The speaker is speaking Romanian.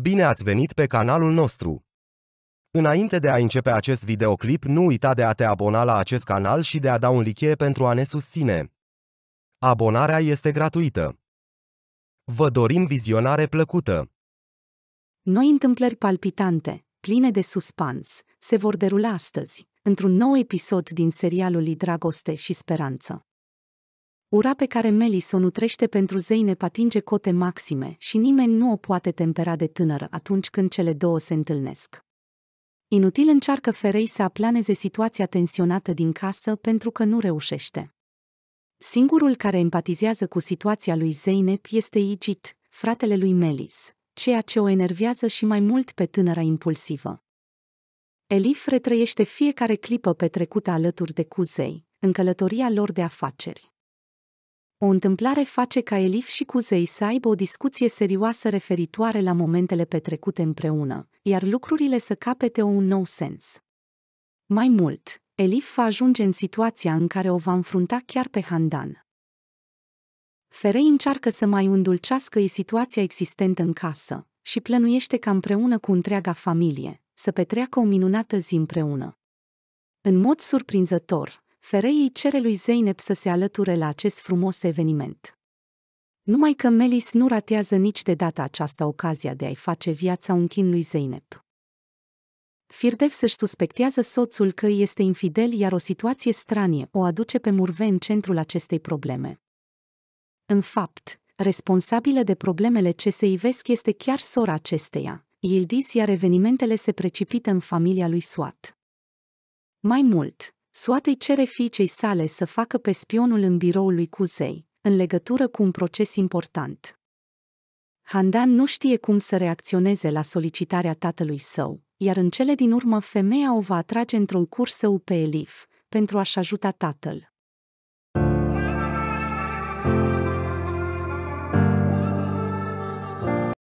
Bine ați venit pe canalul nostru! Înainte de a începe acest videoclip, nu uita de a te abona la acest canal și de a da un like pentru a ne susține. Abonarea este gratuită. Vă dorim vizionare plăcută! Noi întâmplări palpitante, pline de suspans, se vor derula astăzi, într-un nou episod din serialul lui Dragoste și Speranță. Ura pe care Melis o nutrește pentru Zeynep atinge cote maxime și nimeni nu o poate tempera de tânăr atunci când cele două se întâlnesc. Inutil încearcă Ferei să aplaneze situația tensionată din casă pentru că nu reușește. Singurul care empatizează cu situația lui Zeynep este Igit, fratele lui Melis, ceea ce o enervează și mai mult pe tânăra impulsivă. Elif retrăiește fiecare clipă petrecută alături de Cuzei, în călătoria lor de afaceri. O întâmplare face ca Elif și Cuzei să aibă o discuție serioasă referitoare la momentele petrecute împreună, iar lucrurile să capete un nou sens. Mai mult, Elif va ajunge în situația în care o va înfrunta chiar pe Handan. Ferei încearcă să mai îndulcească situația existentă în casă și plănuiește ca împreună cu întreaga familie să petreacă o minunată zi împreună. În mod surprinzător, Ferei îi cere lui Zeynep să se alăture la acest frumos eveniment. Numai că Melis nu ratează nici de data această ocazia de a-i face viața un chin lui Zeynep. Firdev să-și suspectează soțul că îi este infidel, iar o situație stranie o aduce pe Murve în centrul acestei probleme. În fapt, responsabilă de problemele ce se ivesc este chiar sora acesteia, Yildiz, iar evenimentele se precipită în familia lui Suat. Mai mult, Suat îi cere fiicei sale să facă pe spionul în biroul lui Cuzei, în legătură cu un proces important. Handan nu știe cum să reacționeze la solicitarea tatălui său, iar în cele din urmă femeia o va atrage într-o cursă pe Elif, pentru a-și ajuta tatăl.